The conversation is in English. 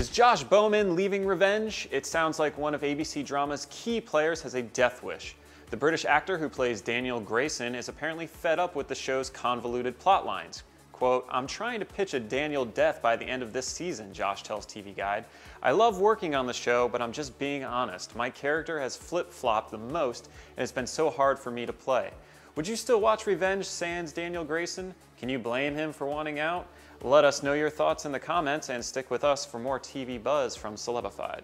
Is Josh Bowman leaving Revenge? It sounds like one of ABC Drama's key players has a death wish. The British actor who plays Daniel Grayson is apparently fed up with the show's convoluted plot lines. Quote, I'm trying to pitch a Daniel death by the end of this season, Josh tells TV Guide. I love working on the show, but I'm just being honest. My character has flip flopped the most, and it's been so hard for me to play. Would you still watch Revenge sans Daniel Grayson? Can you blame him for wanting out? Let us know your thoughts in the comments and stick with us for more TV buzz from Celebified.